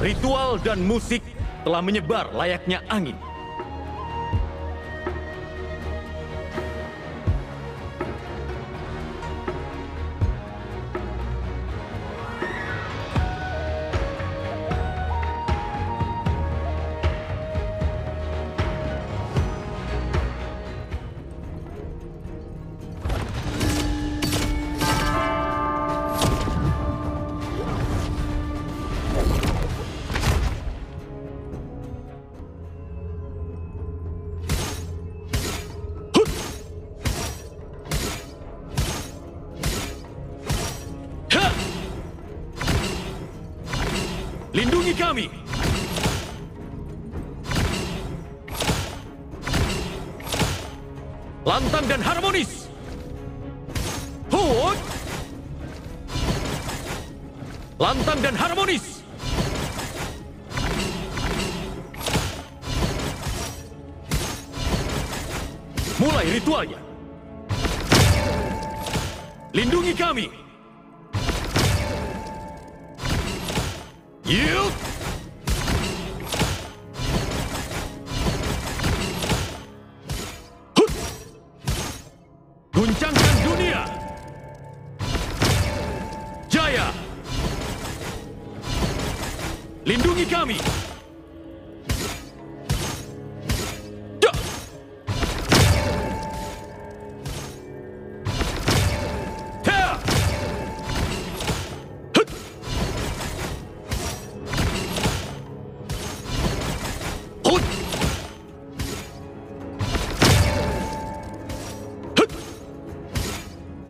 Ritual dan musik telah menyebar layaknya angin. Lindungi kami! Lantang dan harmonis! Hut! Lantang dan harmonis! Mulai ritualnya! Lindungi kami! Yield! Guncangkan dunia! Jaya! Lindungi kami!